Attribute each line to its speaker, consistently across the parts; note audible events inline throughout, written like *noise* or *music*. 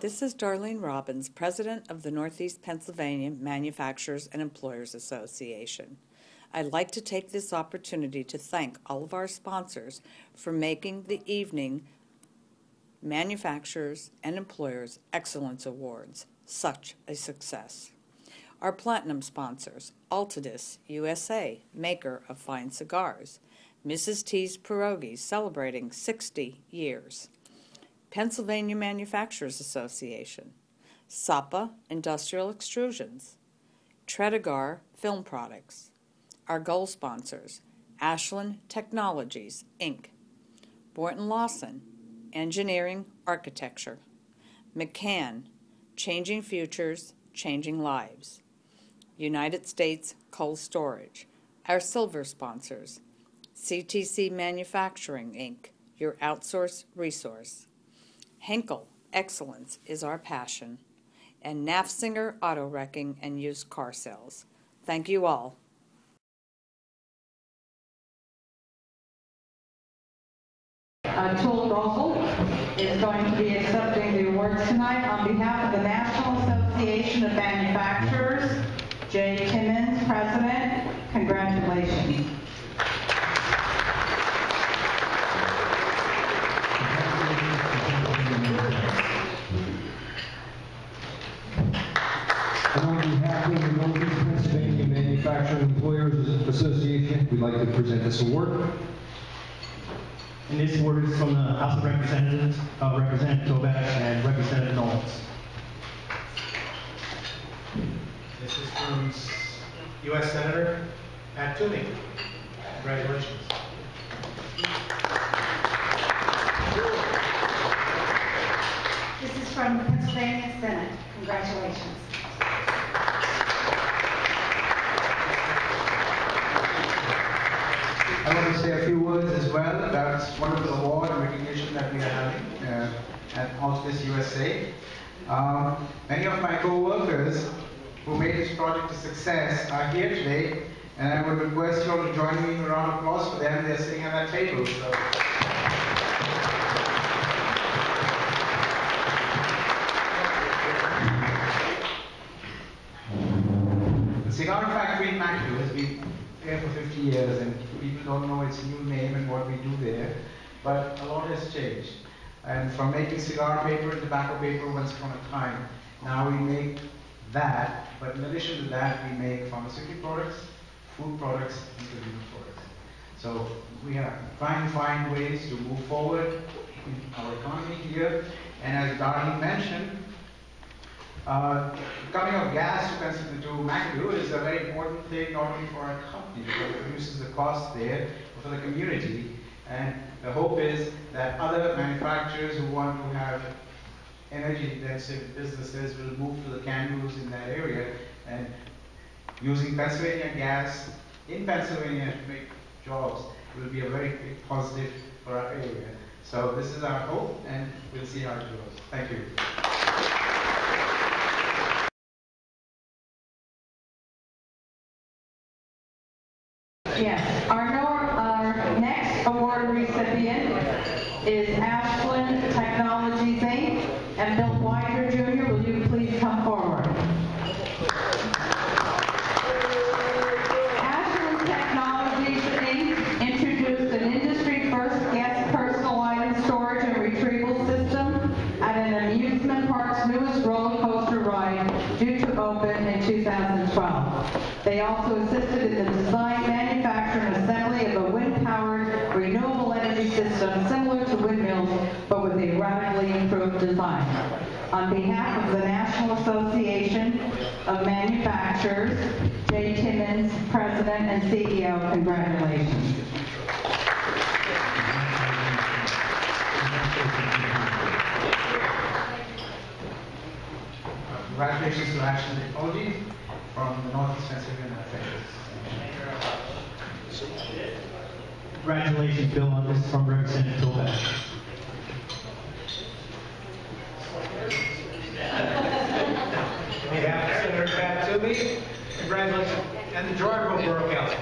Speaker 1: This is Darlene Robbins, President of the Northeast Pennsylvania Manufacturers and Employers Association. I'd like to take this opportunity to thank all of our sponsors for making the evening Manufacturers and Employers Excellence Awards such a success. Our platinum sponsors, Altadis USA, maker of fine cigars, Mrs. T's Pierogies, celebrating 60 years, Pennsylvania Manufacturers Association, Sapa Industrial Extrusions, Tredegar Film Products, our goal sponsors, Ashland Technologies, Inc., Borton Lawson, Engineering Architecture, McCann, Changing Futures, Changing Lives, United States Cold Storage, our silver sponsors, CTC Manufacturing, Inc., your outsource resource. Henkel, excellence is our passion. And Nafziger Auto Wrecking and Used Car Sales. Thank you all.
Speaker 2: Uh, Tool Russell is going to be accepting the awards tonight on behalf of the National Association of Manufacturers. Jay
Speaker 3: this award.
Speaker 4: And this award is from the House of Representatives, uh, Representative Tobash and Representative Knowles.
Speaker 5: This is from U.S. Senator Pat Toomey. Congratulations.
Speaker 6: This is from the Pennsylvania Senate. Congratulations.
Speaker 7: I want as well about this wonderful award and recognition that we are having uh, at Altadis USA. Um, many of my co-workers who made this project a success are here today, and I would request you all to join me in a round of applause for them. They're sitting at that table. So. The cigar factory in McAdoo has been there for 50 years, and people don't know its new name and what we do there. But a lot has changed. And from making cigar paper and tobacco paper once upon a time, now we make that. But in addition to that, we make pharmaceutical products, food products, and consumer products. So we are trying to find ways to move forward in our economy here. And as Darlene mentioned, uh, coming of gas to to McAdoo is a very important thing not only for our company, because it reduces the cost there, but for the community. And the hope is that other manufacturers who want to have energy-intensive businesses will move to the CANDOs in that area and using Pennsylvania gas in Pennsylvania to make jobs will be a very big positive for our area. So this is our hope, and we'll see how it goes. Thank you.
Speaker 2: Yes, our, nor- our next award recipient is Ashland Technologies Inc. And Bill Wider Jr., will you please come forward? Ashland Technologies Inc. introduced an industry-first guest personal item storage and retrieval system at an amusement park's newest roller coaster ride due to open in 2012. They also assisted in the design, manufacture, and assembly of a wind-powered renewable energy system similar to windmills, but with a radically improved design. On behalf of the National Association of Manufacturers, Jay Timmons, President and CEO, congratulations.
Speaker 7: Congratulations to Ashland Technologies from the Northeast Pennsylvania Manufacturers.
Speaker 4: Congratulations, Bill, on this from Representative Tobash.
Speaker 5: On behalf of Senator Pat Toomey, congratulations, and the Jordan Borough Council.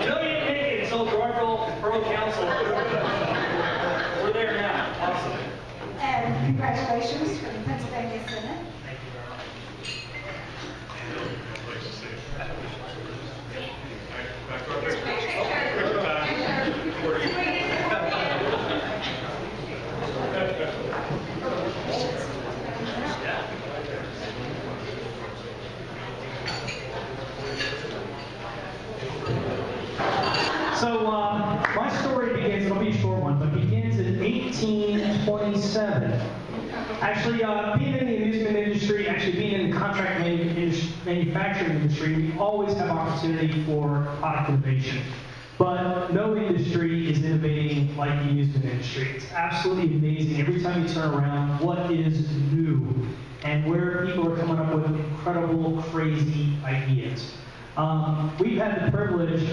Speaker 8: You know you didn't make it until Jordanville Borough Council approved it. We're there now.
Speaker 6: Congratulations from the Pennsylvania Senate.
Speaker 4: Thank you very much. So, uh, my story begins, it'll be a short one, but begins in 1827. Actually, uh, being in the amusement industry, actually being in the contract manu- indus- manufacturing industry, we always have opportunity for product innovation. But no industry is innovating like the amusement industry. It's absolutely amazing. Every turn around, what is new and where people are coming up with incredible, crazy ideas. Um, we've had the privilege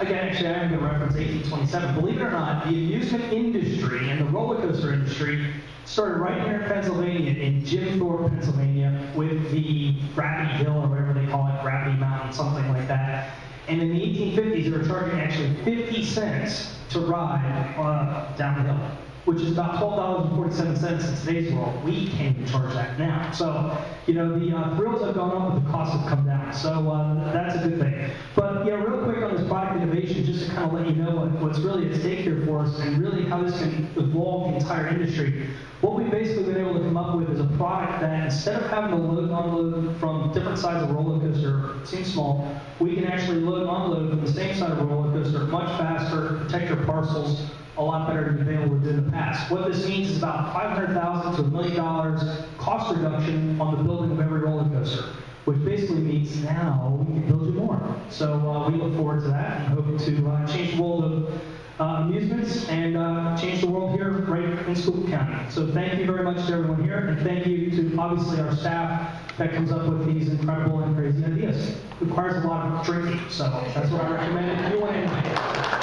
Speaker 4: Again, actually, I'm going to reference 1827. Believe it or not, the amusement industry and the roller coaster industry started right here in Pennsylvania, in Jim Thorpe, Pennsylvania, with the Gravity Hill, or whatever they call it, Gravity Mountain, something like that. And in the 1850s, they were charging actually 50 cents to ride uh, down the hill, which is about $12.47 in today's world. We can't even charge that now. So, you know, the uh, thrills have gone up, but the costs have come down. So uh, that's a good thing. But, you know, real quick on this product innovation, just to kind of let you know what, what's really at stake here for us and really how this can evolve the entire industry. What we've basically been able to come up with is a product that instead of having to load and unload from different sides of a roller coaster, seems small, we can actually load and unload from the same side of a roller coaster much faster, protect your parcels a lot better than able to in the past. What this means is about 500000 to a million dollars cost reduction on the building of every roller coaster, which basically means now we can build you more. So uh, we look forward to that and hope to uh, change the world of uh, amusements and uh, change the world here right in Schuylkill County. So thank you very much to everyone here, and thank you to obviously our staff that comes up with these incredible and crazy ideas. It requires a lot of drinking, so that's what I recommend if you want.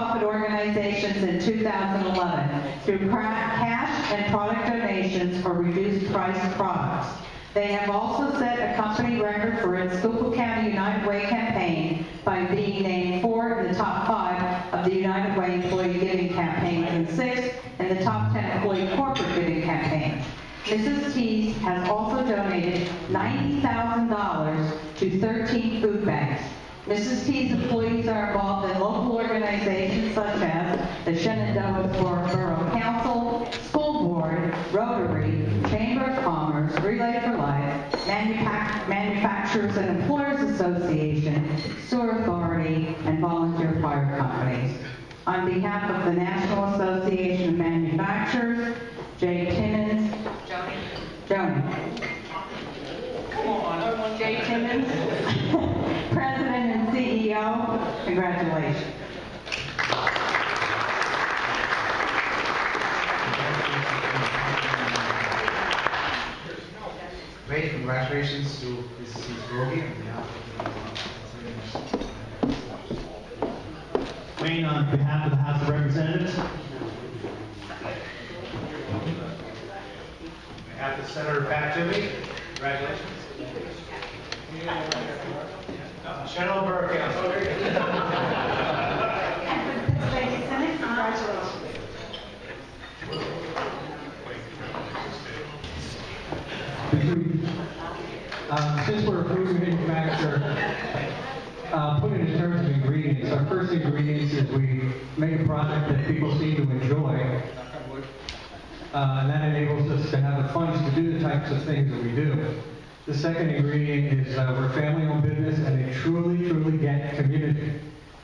Speaker 2: Nonprofit organizations in 2011 through cash and product donations for reduced price products. They have also set a company record for its Schuylkill County United Way campaign by being named four in the top five of the United Way employee giving campaigns and six in the top 10 employee corporate giving campaigns. Mrs. T's has also donated $90,000 to 13 food banks. Mrs. T's employees are involved in local organizations such as the Shenandoah Borough Council, School Board, Rotary, Chamber of Commerce, Relay for Life, Manufac- Manufacturers and Employers Association, Sewer Authority, and volunteer fire companies. On behalf of the National Association of Manufacturers, Jay Timmons. Joni. Joni. Come on. Jay Timmons, President and CEO, congratulations.
Speaker 7: Great, congratulations to Mrs. Rogi on behalf of the
Speaker 4: Wayne, on behalf of the House of Representatives,
Speaker 5: On behalf of Senator Pat Toomey, congratulations. Uh, Shenandoah Borough Council.
Speaker 6: And for the Pennsylvania Senate, congratulations.
Speaker 3: Um, Since we're a food manufacturer, uh, put it in terms of ingredients, our first ingredients is we make a product that people seem to enjoy. Uh, And that enables us to have the funds to do the types of things that we do. The second ingredient is uh, we're a family-owned business and they truly, truly get community.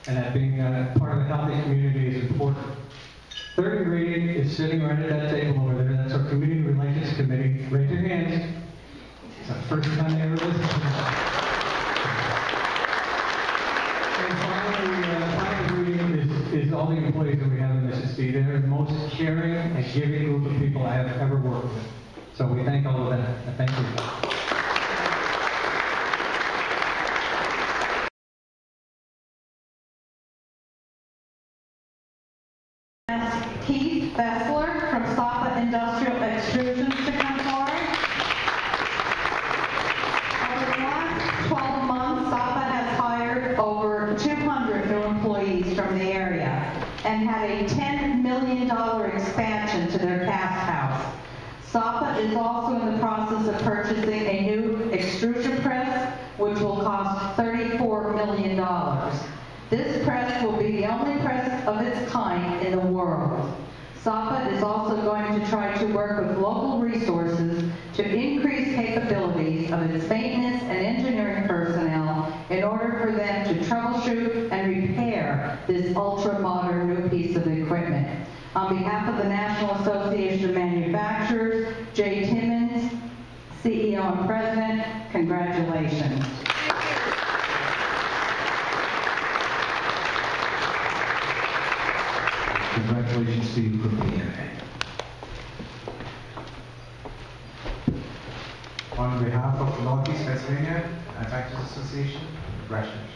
Speaker 3: And that being uh, part of a healthy community is important. Third ingredient is sitting right at that table over there. That's our Community Relations Committee. Raise your hands. It's the first time they ever listened to me. And finally, uh, final ingredient is, is all the employees that we have in agency. They're the most caring and giving group of people I have ever worked with. So we thank all of them. Thank you.
Speaker 2: Keith Bessler from Sapa Industrial Extrusions to come forward. Over the last 12 months, Sapa has hired over 200 new employees from the area and had a $10 million expansion to their cast house. Sapa is also in the process of purchasing a new extrusion press, which will cost $34 million. This press will be the only press of its kind in the world. SAPA is also going to try to work with local resources to increase capabilities of its maintenance and engineering personnel in order for them to troubleshoot and repair this ultra-modern new piece of equipment. On behalf of the National Association of Manufacturers, Jay Timmons, CEO and President, congratulations.
Speaker 7: Congratulations to you from me. On behalf of Northeast Pennsylvania Manufacturers Association, congratulations.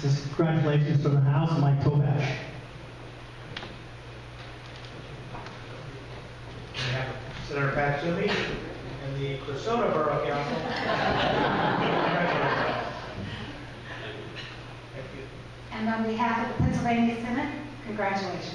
Speaker 4: This is congratulations from the House, Mike Tobash.
Speaker 5: We have Senator Pat Toomey and the Cressona Borough Council.
Speaker 6: And on behalf of the Pennsylvania Senate, congratulations.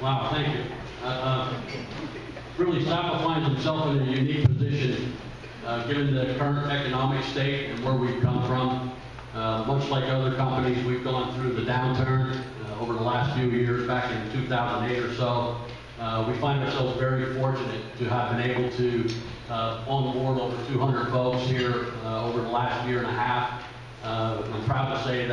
Speaker 8: Wow, thank you. Uh, uh, Really, Sapa finds himself in a unique position, uh, given the current economic state and where we've come from. Uh, Much like other companies, we've gone through the downturn uh, over the last few years, back in 2008 or so. Uh, We find ourselves very fortunate to have been able to uh, onboard over 200 folks here uh, over the last year and a half. Uh, I'm proud to say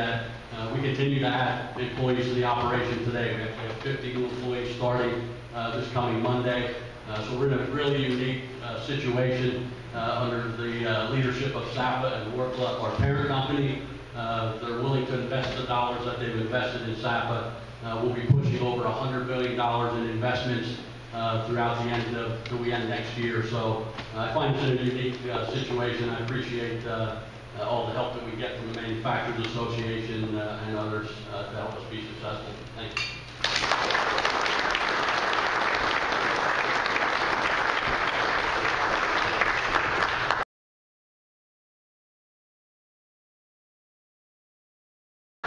Speaker 8: uh, we continue to add employees to the operation today. We have we have 50 new employees starting uh, this coming Monday. Uh, So we're in a really unique uh, situation uh, under the uh, leadership of SAPA and Orkla, our parent company. They're willing to invest the dollars that they've invested in SAPA. We'll be pushing over $100 billion in investments throughout the end of, till we end next year. So I find it a unique situation. I appreciate all the help that we get from the Manufacturers Association uh, and others uh, to help us be successful. Thank you.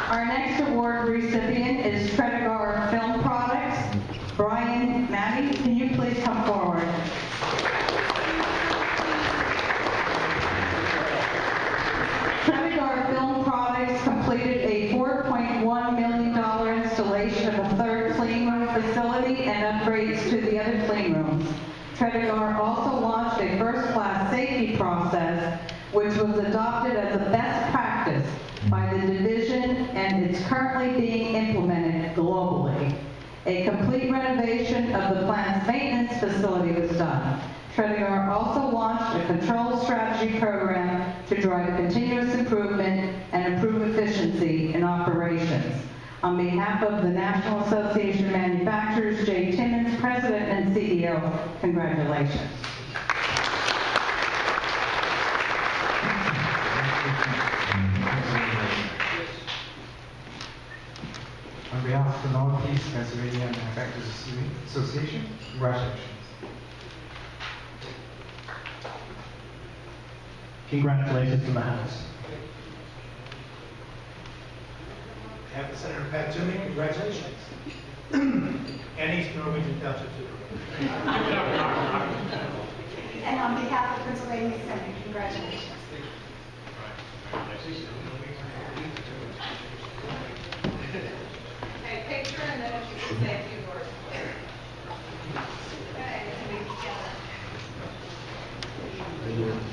Speaker 2: Our next award recipient is Tredegar Film Products. Brian Matty, can you please come forward? Tredegar Film Products completed a $4.1 million installation of a third clean room facility and upgrades to the other clean rooms. Tredegar also launched a first-class safety process, which was adopted as a best practice by the division and it's currently being implemented globally. A complete renovation of the plant's maintenance facility was done. Tredegar also launched a control strategy program to drive continuous improvement and improve efficiency in operations. On behalf of the National Association of Manufacturers, Jay Timmons, President and CEO, congratulations.
Speaker 7: Of the Northeast Pennsylvania Manufacturers Association, congratulations.
Speaker 4: Congratulations from the House.
Speaker 5: We have Senator Pat Toomey, congratulations. *clears throat* And East Norwegian Township Supervisor.
Speaker 6: on behalf of the Pennsylvania Senate, congratulations.
Speaker 2: Okay, picture if you. Okay.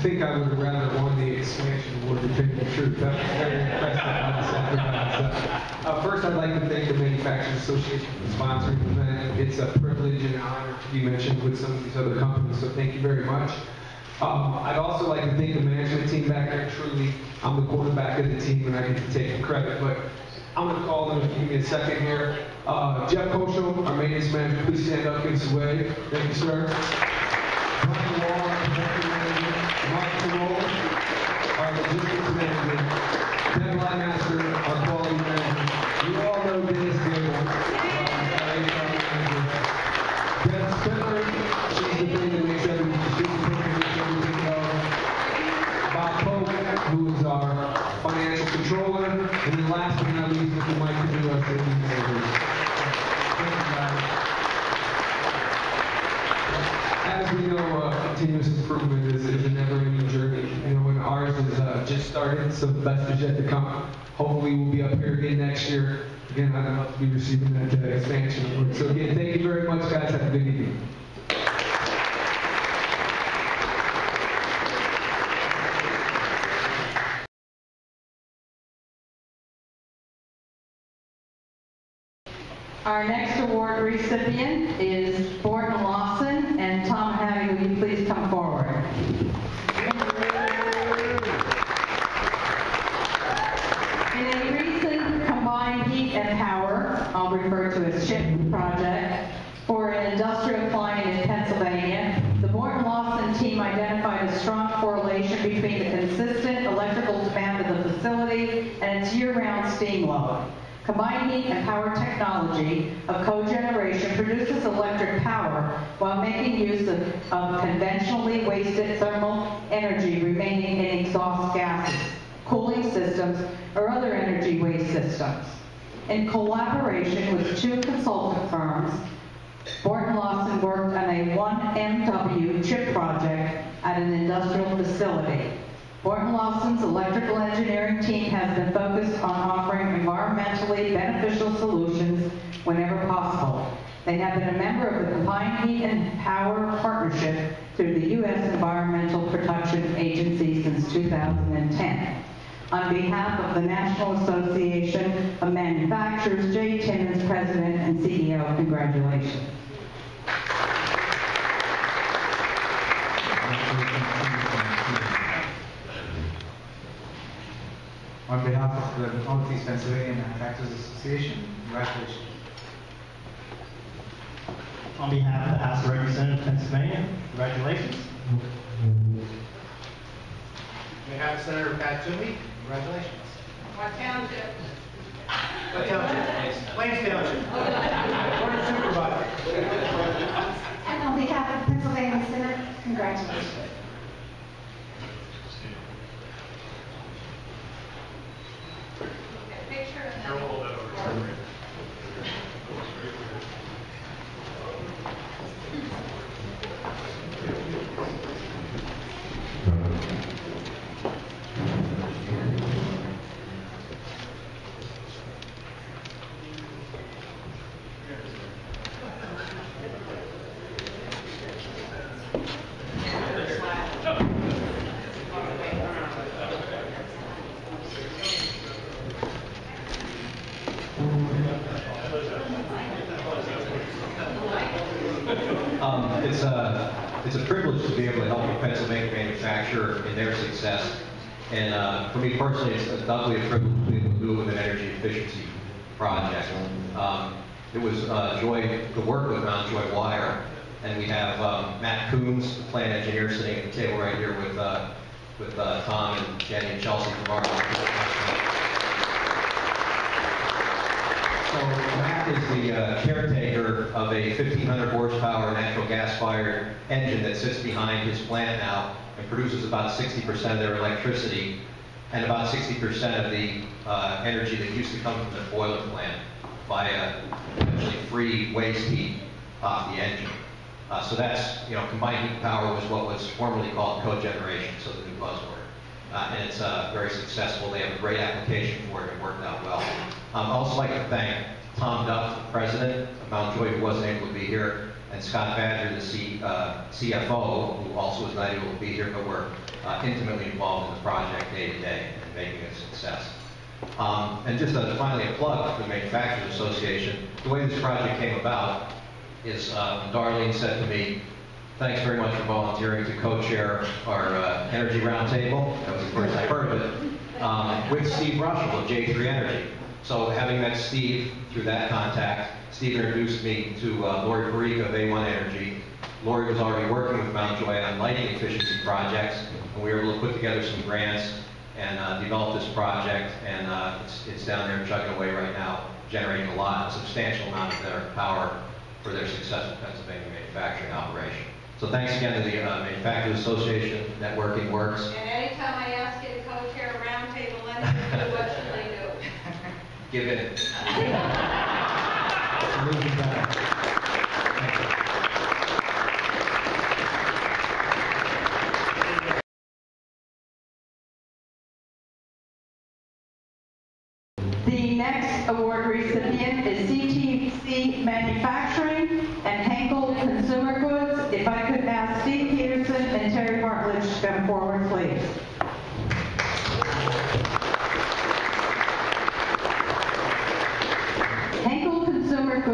Speaker 9: Think I would have rather won the expansion award to tell the truth. That very. Uh, first, I'd like to thank the Manufacturers Association for sponsoring the event. It's a privilege and an honor to be mentioned with some of these other companies, so thank you very much. Um, I'd also like to thank the management team back there. Truly, I'm the quarterback of the team, and I get to take the credit. But I'm going to call them if you give me a second here. Uh, Jeff Koschel, our maintenance manager, please stand up, give us a wave. Thank you, sir. Thank you very much, guys. Have a good evening.
Speaker 2: Our next award recipient is Borton Lawson, and Tom Hattie, will you please come forward? In a recent combined heat and power, I'll refer to as CHIP project, for an industrial client in Pennsylvania, the Borton Lawson team identified a strong correlation between the consistent electrical demand of the facility and its year-round steam Combined and power technology of cogeneration produces electric power while making use of, of conventionally wasted thermal energy remaining in exhaust gases, cooling systems, or other energy waste systems. In collaboration with two consultant firms, Borton Lawson worked on a 1MW chip project at an industrial facility. Borton Lawson's electrical engineering team has been focused on offering environmentally beneficial solutions whenever possible. They have been a member of the Combined Heat and Power Partnership through the U.S. Environmental Protection Agency since 2010. On behalf of the National Association of Manufacturers, Jay Timmons, President and CEO, congratulations.
Speaker 7: On behalf of the Northeast Pennsylvania Manufacturers Association, congratulations.
Speaker 4: On behalf of the House of Representatives of Pennsylvania, congratulations.
Speaker 5: We have Senator Pat Toomey, congratulations.
Speaker 2: What township?
Speaker 5: What township? Plains Township. Board of Supervisors.
Speaker 6: And on behalf of Pennsylvania Senate, congratulations.
Speaker 2: Picture and then.
Speaker 10: Um, It's a, it's a privilege to be able to help a Pennsylvania in their success. And uh, for me personally, it's doubly a privilege to be able to do it with an energy efficiency project. Um, It was uh, joy to work with Mount Joy Wire, and we have um, Matt Coons, the plant engineer, sitting at the table right here with, uh, with uh, Tom and Jenny and Chelsea from our So Matt is the uh, caretaker of a 1,500 horsepower natural gas-fired engine that sits behind his plant now and produces about 60% of their electricity and about 60% of the uh, energy that used to come from the boiler plant via essentially free waste heat off the engine. Uh, so that's, you know, combined heat power was what was formerly called cogeneration, so the new buzzword. Uh, and it's uh, very successful. They have a great application for it. It worked out well. Um, I'd also like to thank Tom Duff, the president of Mount Joy, who wasn't able to be here, and Scott Badger, the C, uh, CFO, who also is not able to be here, but were uh, intimately involved in the project day to day and making it a success. Um, and just uh, finally, a plug for the Manufacturers Association. The way this project came about is uh, Darlene said to me, thanks very much for volunteering to co-chair our uh, Energy Roundtable. That was the first I heard of it. Um, with Steve Russell of J3 Energy. So having met Steve through that contact, Steve introduced me to uh, Lori of A1 Energy. Lori was already working with Mount Joy on lighting efficiency projects, and we were able to put together some grants and uh, develop this project, and uh, it's, it's down there chugging away right now, generating a lot, a substantial amount of their power for their successful Pennsylvania manufacturing operation. So thanks again to the uh, Manufacturers Association, networking works.
Speaker 11: And anytime I ask you to co-chair a roundtable, let me do what should they do?
Speaker 10: Give in. *laughs*
Speaker 3: Moving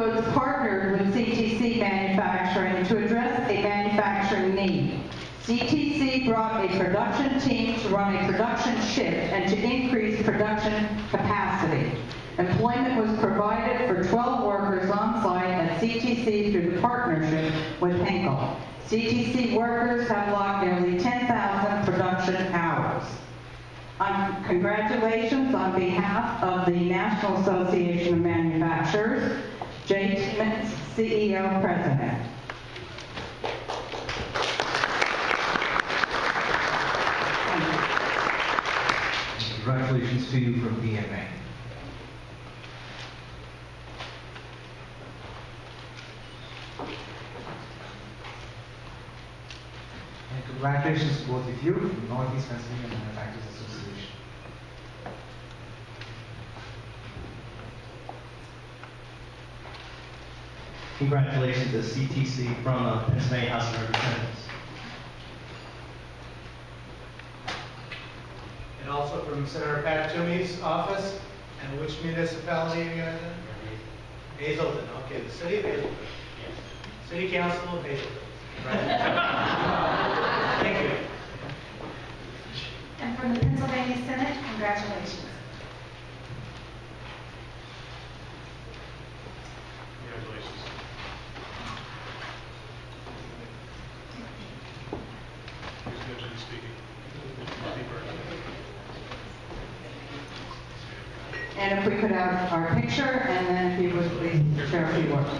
Speaker 2: Consumer partnered with CTC Manufacturing to address a manufacturing need. CTC brought a production team to run a production shift and to increase production capacity. Employment was provided for 12 workers on site at CTC through the partnership with Henkel. CTC workers have logged nearly 10,000 production hours. Um, Congratulations on behalf of the National Association of Manufacturers, Jay Timmons, CEO, President.
Speaker 7: Congratulations to you from PMA. And congratulations to both of you from Northeast Pennsylvania Manufacturers Association.
Speaker 4: Congratulations to CTC from uh, Pennsylvania House of Representatives.
Speaker 5: And also from Senator Pat Toomey's office, and which municipality are you guys in? Hazleton, okay, the city of Hazleton. City Council of Hazleton. *laughs* Right. Thank you.
Speaker 6: And from the Pennsylvania Senate, congratulations.
Speaker 5: Congratulations.
Speaker 12: Who's going to be speaking? Deeper.
Speaker 2: And if we could have our picture, and then if you would please share a few words.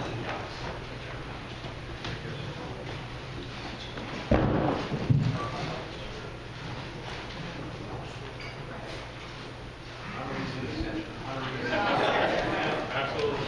Speaker 12: Absolutely.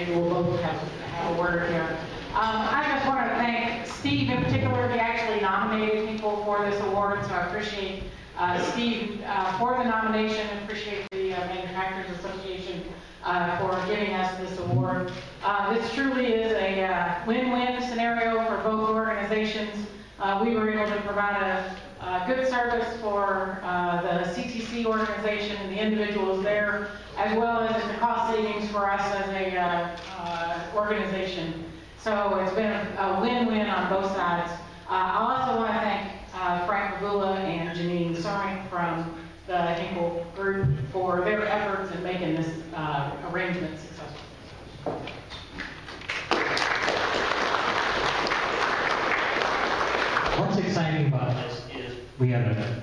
Speaker 13: maybe we'll both have, have a word here. Um, I just want to thank Steve in particular, he actually nominated people for this award, so I appreciate, uh, Steve, uh, nomination, appreciate the uh, Manufacturers Association, uh, for giving us this award. Uh, this truly is a, uh, win-win scenario for both organizations. Uh, we were able to provide a, a good service for, uh, the CTC organization and the individuals there, as well as the cost savings for us as a, organization. So it's been a win-win on both sides. I also want to thank Frank Magula and Janine Soring from the Henkel group for their efforts in making this uh, arrangement successful.
Speaker 14: What's exciting about this is we have a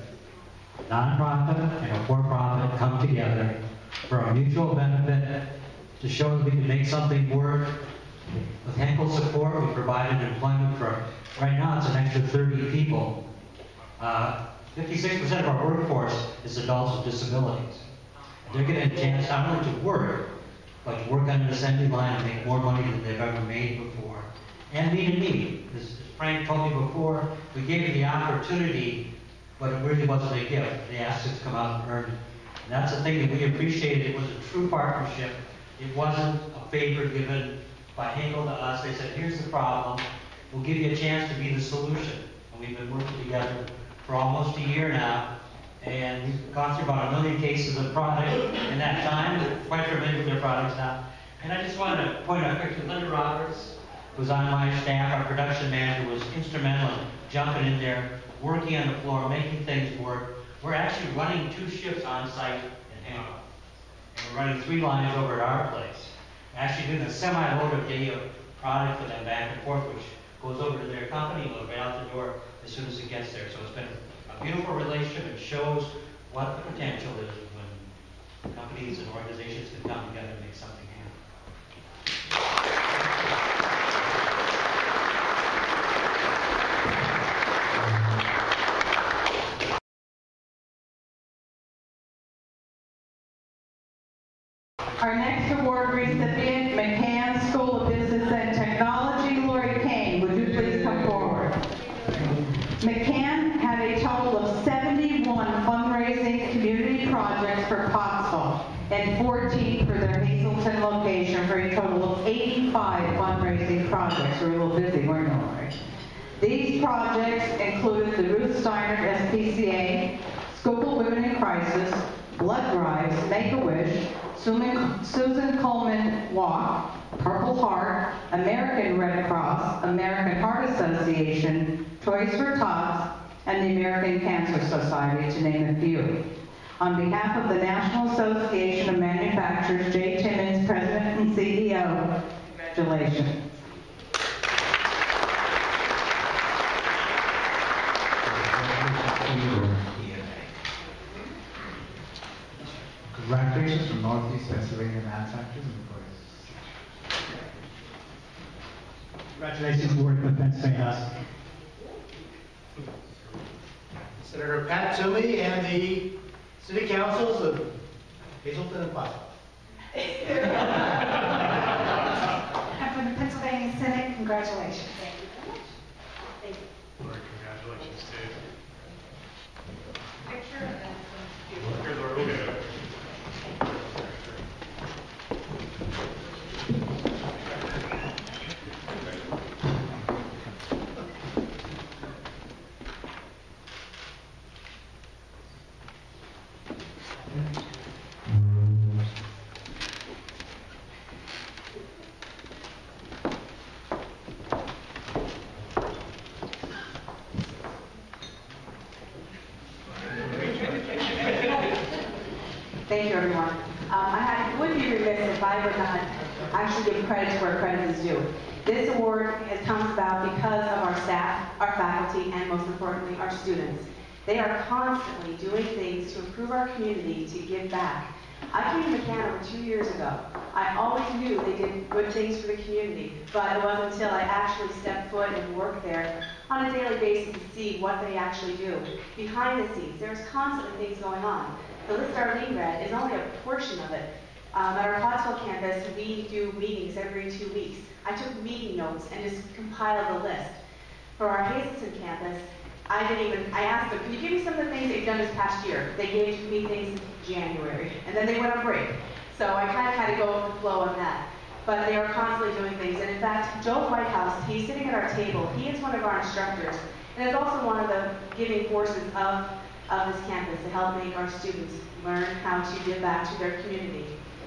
Speaker 14: nonprofit and a for-profit come together for a mutual benefit to show that we can make something work. With Henkel support, we provided employment for, right now, it's an extra 30 people. Uh, 56% of our workforce is adults with disabilities. They're getting a chance not only to work, but to work on an assembly line and make more money than they've ever made before. And meet a need. As Frank told me before, we gave you the opportunity, but it really wasn't a gift. They asked us to come out and earn it. And that's the thing that we appreciated. It was a true partnership. It wasn't a favor given by Henkel to us. They said, here's the problem. We'll give you a chance to be the solution. And we've been working together for almost a year now. And we've gone through about a million cases of product in that time. We're quite familiar with their products now. And I just wanted to point out quickly, Linda Roberts who's on my staff. Our production manager was instrumental in jumping in there, working on the floor, making things work. We're actually running two shifts on site in Hancock. And we're running three lines over at our place. Actually doing a semi-load a day of product for them back and forth, which goes over to their company goes right out the door as soon as it gets there. So it's been a beautiful relationship. It shows what the potential is when companies and organizations can come together and make something happen.
Speaker 2: Total 85 fundraising projects. We were a little busy, weren't we, These projects included the Ruth Steiner SPCA, Schuylkill Women in Crisis, Blood Drives, Make-A-Wish, Susan Komen Walk, Purple Heart, American Red Cross, American Heart Association, Toys for Tots, and the American Cancer Society, to name a few. On behalf of the National Association of Manufacturers, Jay Timmons, President and CEO, congratulations.
Speaker 7: Congratulations from Northeast Pennsylvania Manufacturers and Employees.
Speaker 4: Congratulations for working with Pennsylvania House.
Speaker 5: Senator Pat Toomey and the city councils of Hazleton and Pottsville.
Speaker 6: And from the Pennsylvania Senate, congratulations. Thank you very much. Thank you.
Speaker 12: Lord, congratulations too.
Speaker 6: Picture of that.
Speaker 12: Here, Lord, we'll get it.
Speaker 15: Thank you, everyone. Um, I would be remiss if I would not actually give credit where credit is due. This award has come about because of our staff, our faculty, and most importantly, our students. They are constantly doing things to improve our community, to give back. I came to McCann two years ago. I always knew they did good things for the community, but it wasn't until I actually stepped foot and worked there on a daily basis to see what they actually do. Behind the scenes, there's constantly things going on. The list Arlene read is only a portion of it. Um, at our Pottsville campus, we do meetings every two weeks. I took meeting notes and just compiled a list. For our Hazleton campus, I didn't even, I asked them, can you give me some of the things they've done this past year? They gave me things in January, and then they went on break. So I kind of had to go with the flow on that. But they are constantly doing things. And in fact, Joe Whitehouse, he's sitting at our table. He is one of our instructors, and is also one of the giving forces of, of this campus to help make our students learn how to give back to their community.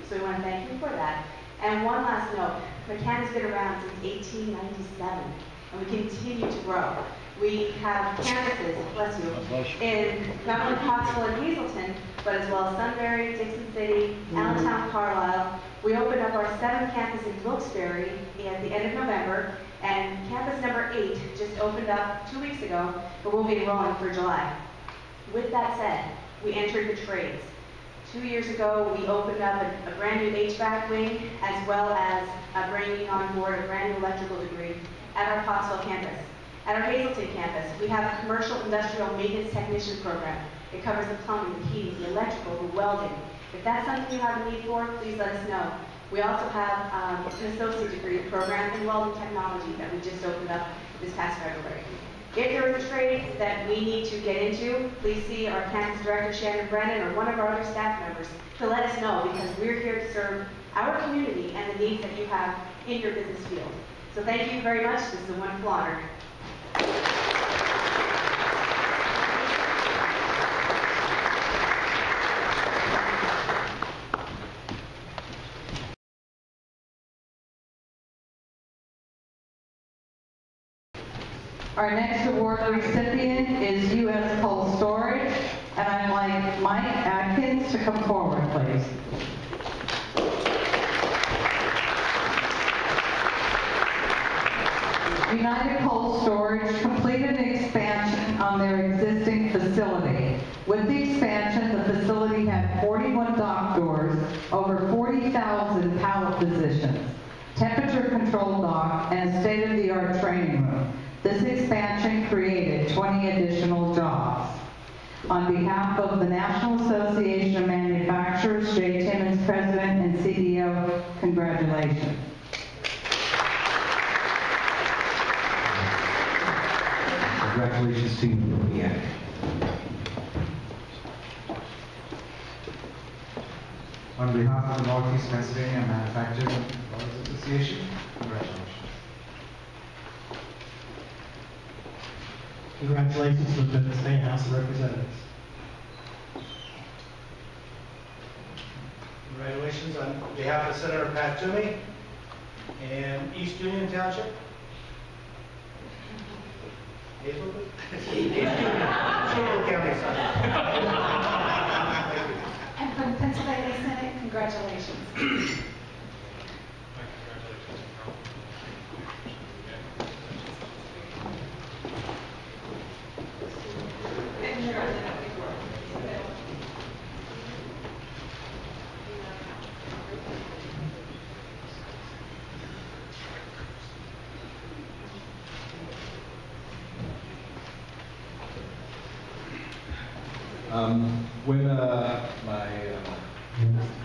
Speaker 15: So we want to thank you for that. And one last note, McCann has been around since 1897, and we continue to grow. We have campuses, bless you, in not only Pottsville and Hazleton, but as well as Sunbury, Dickson City, Allentown, Carlisle. We opened up our seventh campus in Wilkes-Barre at the end of November, and campus number eight just opened up two weeks ago, but we'll be enrolling for July. With that said, we entered the trades. Two years ago, we opened up a, a brand new HVAC wing as well as uh, bringing on board a brand new electrical degree at our Pottsville campus. At our Hazleton campus, we have a commercial industrial maintenance technician program. It covers the plumbing, the heating, the electrical, the welding. If that's something you have a need for, please let us know. We also have um, an associate degree program in welding technology that we just opened up this past February. If a trade that we need to get into, please see our campus director, Shannon Brennan, or one of our other staff members to let us know because we're here to serve our community and the needs that you have in your business field. So thank you very much. This is a wonderful honor.
Speaker 2: Our next award recipient is U.S. Cold Storage, and I'd like Mike Atkins to come forward, please. United Cold Storage completed an expansion on their existing facility. With the expansion, the facility had 41 dock doors, over 40,000 pallet positions, temperature-controlled dock, and a state-of-the-art training room. This expansion created 20 additional jobs. On behalf of the National Association of Manufacturers, Jay Timmons, President and CEO, congratulations.
Speaker 16: Congratulations to you, Leanne.
Speaker 7: On behalf of the Northeast Pennsylvania Manufacturers and Employers Association, congratulations.
Speaker 4: Congratulations to the Pennsylvania House of Representatives.
Speaker 5: Congratulations on behalf of Senator Pat Toomey and East Union Township. Hazelwood? East *laughs* Union. Hazelwood County, sorry.
Speaker 6: And from Pennsylvania Senate, congratulations. *clears throat*
Speaker 16: Um, when uh, my uh,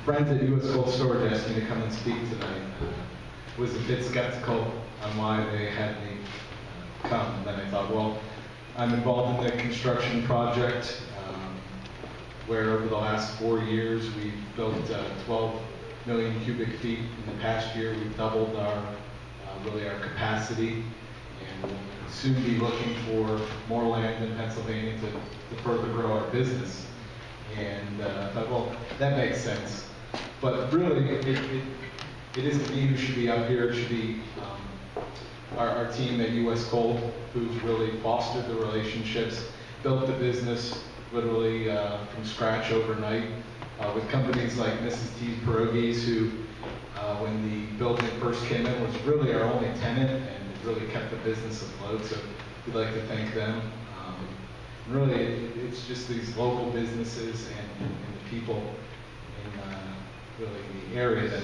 Speaker 16: friends at U.S. Cold Storage asked me to come and speak uh, was a bit skeptical on why they had me uh, come. And then I thought, well, I'm involved in the construction project um, where over the last four years we've built uh, 12 million cubic feet. In the past year, we've doubled our uh, really our capacity, and we'll soon be looking for more land in Pennsylvania to, to further grow our business. And uh, I thought, well, that makes sense. But really, it, it, it isn't me who should be up here. It should be um, our, our team at US Cold, who's really fostered the relationships, built the business literally uh, from scratch overnight uh, with companies like Mrs. T's Pierogies, who, uh, when the building first came in, was really our only tenant and really kept the business afloat. So we'd like to thank them. Um, really, it, it's just these local businesses and, and the people in uh, really the area that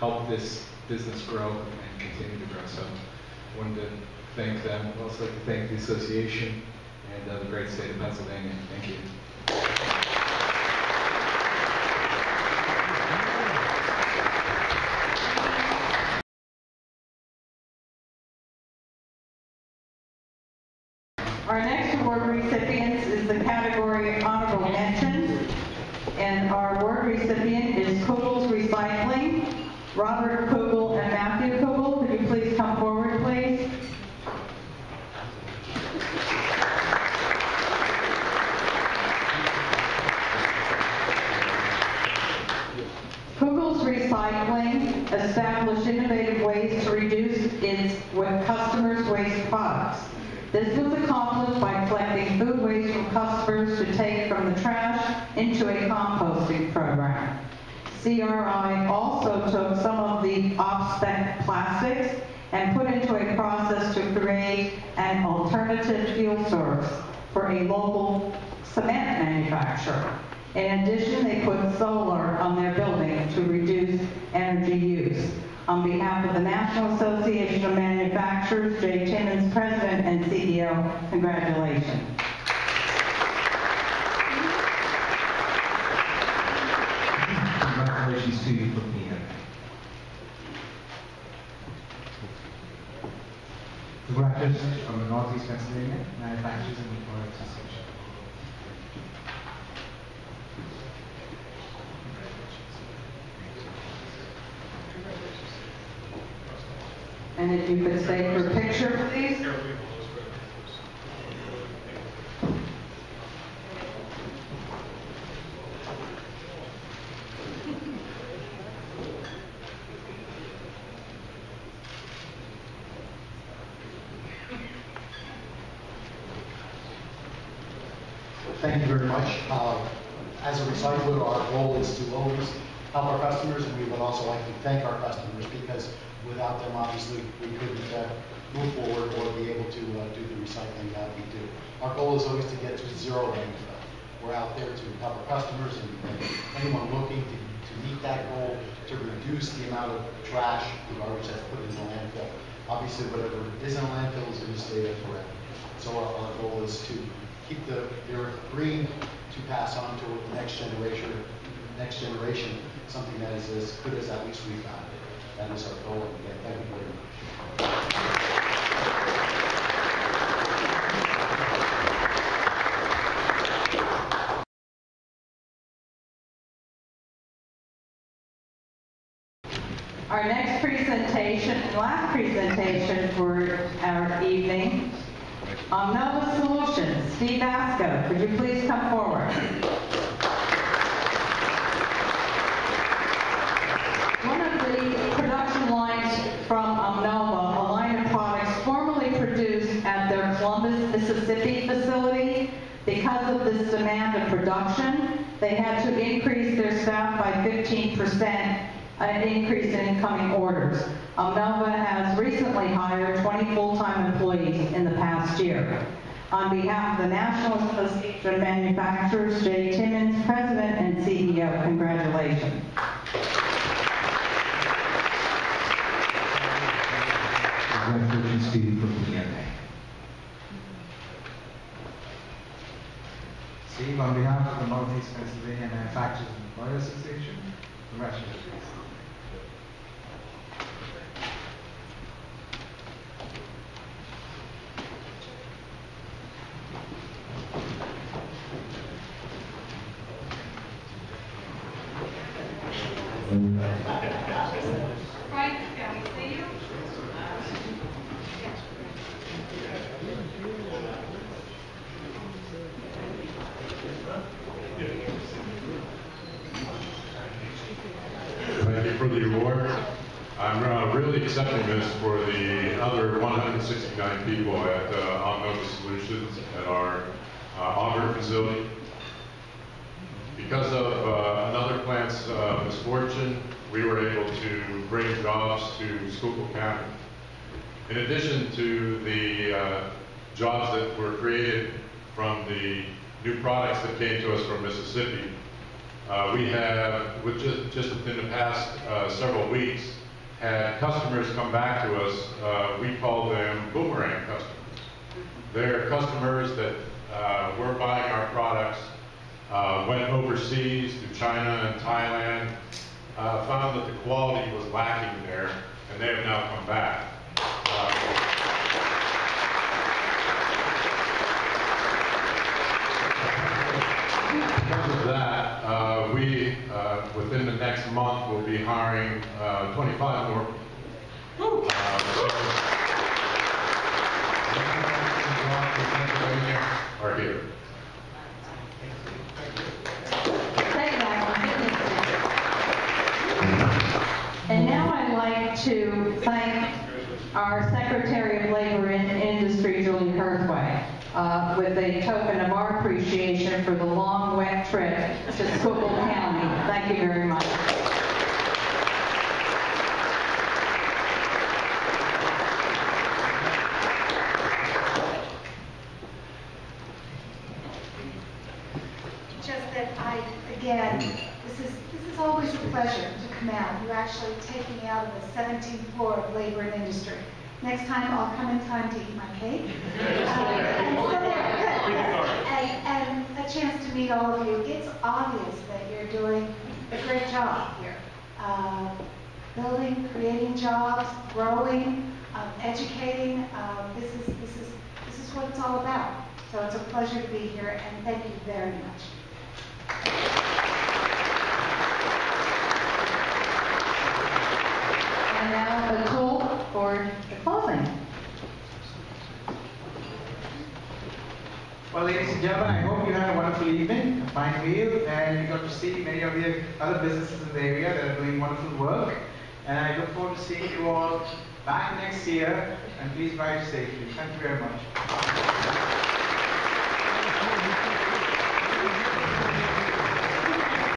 Speaker 16: help this business grow and continue to grow. So I wanted to thank them. I'd also like to thank the association and uh, the great state of Pennsylvania. Thank you.
Speaker 2: Our next award recipients is the category Honorable Mention, and our award recipient is Kugels Recycling. Robert Kugel and Matthew Kugel, could you please come forward, please? Kugels Recycling established innovative ways to reduce its with customers' waste products. This was accomplished by collecting food waste from customers to take from the trash into a composting program. CRI also took some of the off-spec plastics and put into a process to create an alternative fuel source for a local cement manufacturer. In addition, they put solar on their building to reduce energy use. On behalf of the National Association of Manufacturers, Jay Timmons, President and CEO, congratulations.
Speaker 7: Congratulations to you for being here. Congratulations from the Northeast Pennsylvania Manufacturers and Employers Association.
Speaker 2: And if could for picture, please.
Speaker 17: Thank you very much. Uh, As a recycler, our goal is to always help our customers, and we would also like to thank our customers because without them, obviously, we couldn't uh, move forward or be able to uh, do the recycling that we do. Our goal is always to get to zero landfill. We're out there to help our customers and and anyone looking to to meet that goal, to reduce the amount of trash, the garbage that's put in the landfill. Obviously, whatever is in a landfill is going to stay there forever. So our, our goal is to keep the, the earth green, to pass on to the next generation, next generation, something that is as good as at least we found it. That is our goal, and again, thank you very much.
Speaker 2: Our next presentation, last presentation for our evening, on Omnova Solutions, Steve Asco, could you please come forward? One of the production lines from Omnova, a line of products formerly produced at their Columbus, Mississippi facility, because of this demand of production, they had to increase their staff by 15%, an increase in incoming orders. Omnova has recently hired 20 full-time employees in the past year. On behalf of the National Association of Manufacturers, Jay Timmons, President and CEO. Congratulations
Speaker 7: to you for being here. Steve, on behalf of the Northeast Pennsylvania Manufacturers and Employers Association, congratulations.
Speaker 11: Frank, can we see you?
Speaker 12: Thank you for the award. I'm uh, really accepting this for the other 169 people at uh, Omnova Solutions at our uh, Auburn facility. Because of uh, another plant's uh, misfortune, we were able to bring jobs to Schuylkill County. In addition to the uh, jobs that were created from the new products that came to us from Mississippi, uh, we have, with just, just within the past uh, several weeks, had customers come back to us. Uh, we call them boomerang customers. They're customers that uh, were buying our products, uh, went overseas to China and Thailand, uh, found that the quality was lacking there, and they have now come back. Uh, Because of that, uh, we, uh, within the next month, will be hiring uh, 25 more. people. Uh, so- Are here.
Speaker 2: And now I'd like to thank our Secretary of Labor and Industry, Julie Hearthway. uh, with a token of our appreciation for the long, wet trip to Schuylkill County. Thank you very much.
Speaker 6: Just that I, again, this is, this is always a pleasure to come out. You actually take me out of the 17th floor of labor and industry. Next time, I'll come in time to eat my cake. Uh, *laughs* and so. And, and a chance to meet all of you. It's obvious that you're doing a great job here. Uh, Building, creating jobs, growing, um, educating. Um, This is, this is, this is what it's all about. So it's a pleasure to be here, and thank you very much.
Speaker 2: And now the tool for the closing.
Speaker 7: Well, ladies and gentlemen, I hope you had a wonderful evening, a fine meal, and you got to see many of the other businesses in the area that are doing wonderful work. And I look forward to seeing you all back next year, and please drive safely. Thank you very much.